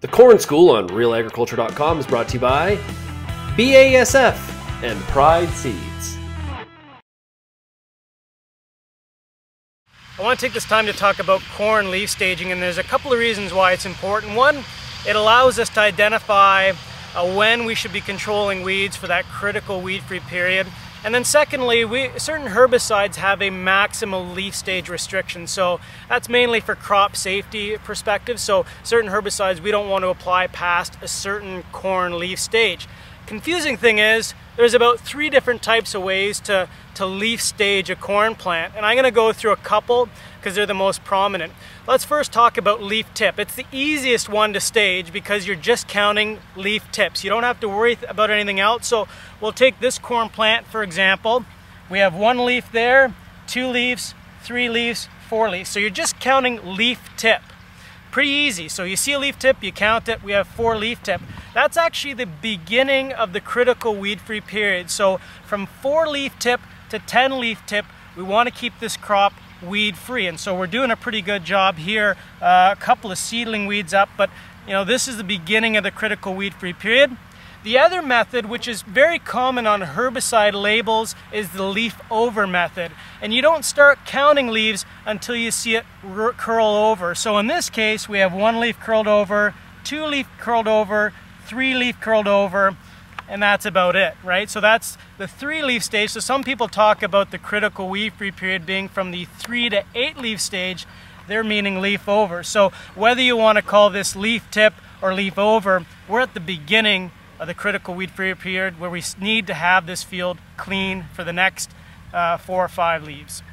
The Corn School on realagriculture.com is brought to you by BASF and Pride Seeds. I want to take this time to talk about corn leaf staging and there's a couple of reasons why it's important. One, it allows us to identify uh, when we should be controlling weeds for that critical weed-free period. And then secondly, we, certain herbicides have a maximal leaf stage restriction. So that's mainly for crop safety perspective. So certain herbicides we don't want to apply past a certain corn leaf stage. Confusing thing is, there's about three different types of ways to, to leaf stage a corn plant. And I'm gonna go through a couple because they're the most prominent. Let's first talk about leaf tip. It's the easiest one to stage because you're just counting leaf tips. You don't have to worry about anything else. So we'll take this corn plant, for example. We have one leaf there, two leaves, three leaves, four leaves. So you're just counting leaf tip. Pretty easy. So you see a leaf tip, you count it, we have four leaf tip. That's actually the beginning of the critical weed-free period. So from four leaf tip to 10 leaf tip, we want to keep this crop weed free. And so we're doing a pretty good job here. Uh, a couple of seedling weeds up, but you know, this is the beginning of the critical weed free period. The other method, which is very common on herbicide labels, is the leaf over method. And you don't start counting leaves until you see it curl over. So in this case, we have one leaf curled over, two leaf curled over, three leaf curled over, and that's about it, right? So that's the three leaf stage. So some people talk about the critical weed free period being from the three to eight leaf stage. They're meaning leaf over. So whether you want to call this leaf tip or leaf over, we're at the beginning of the critical weed free period where we need to have this field clean for the next uh, four or five leaves.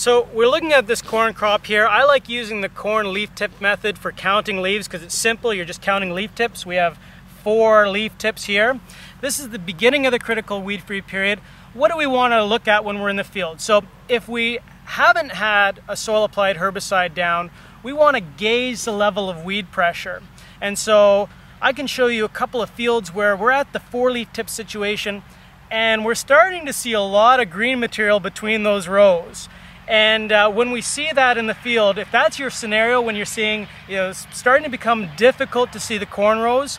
So we're looking at this corn crop here. I like using the corn leaf tip method for counting leaves because it's simple. You're just counting leaf tips. We have four leaf tips here. This is the beginning of the critical weed-free period. What do we want to look at when we're in the field? So if we haven't had a soil applied herbicide down, we want to gauge the level of weed pressure. And so I can show you a couple of fields where we're at the four leaf tip situation and we're starting to see a lot of green material between those rows. And uh, when we see that in the field, if that's your scenario when you're seeing, you know, starting to become difficult to see the corn rows,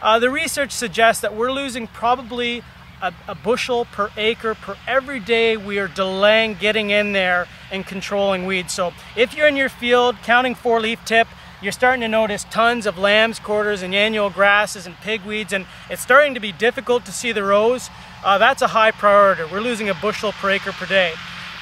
uh, the research suggests that we're losing probably a, a, bushel per acre per every day we are delaying getting in there and controlling weeds. So if you're in your field counting four leaf tip, you're starting to notice tons of lamb's quarters and annual grasses and pigweeds and it's starting to be difficult to see the rows. Uh, that's a high priority. We're losing a bushel per acre per day.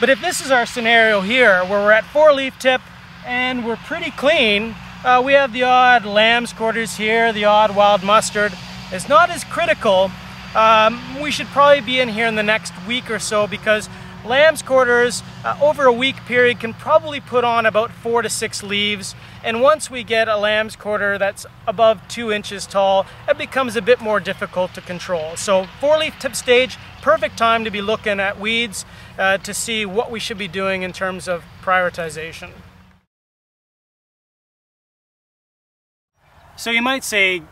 But if this is our scenario here, where we're at four leaf tip and we're pretty clean, uh, we have the odd lamb's quarters here, the odd wild mustard. It's not as critical. Um, we should probably be in here in the next week or so because Lamb's quarters uh, over a week period can probably put on about four to six leaves and once we get a lamb's quarter that's above two inches tall it becomes a bit more difficult to control. So four leaf tip stage, perfect time to be looking at weeds uh, to see what we should be doing in terms of prioritization. So you might say,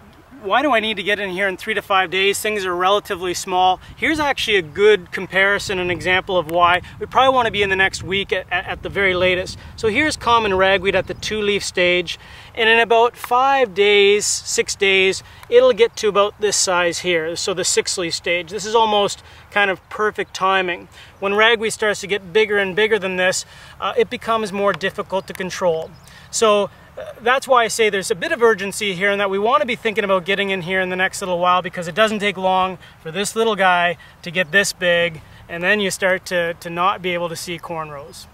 why do I need to get in here in three to five days? Things are relatively small. Here's actually a good comparison, an example of why. We probably want to be in the next week at, at the very latest. So here's common ragweed at the two leaf stage. And in about five days, six days, it'll get to about this size here. So the six leaf stage. This is almost kind of perfect timing. When ragweed starts to get bigger and bigger than this, uh, it becomes more difficult to control. So that's why I say there's a bit of urgency here and that we want to be thinking about getting in here in the next little while because it doesn't take long for this little guy to get this big and then you start to, to not be able to see corn rows.